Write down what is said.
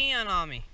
Rafinha nome.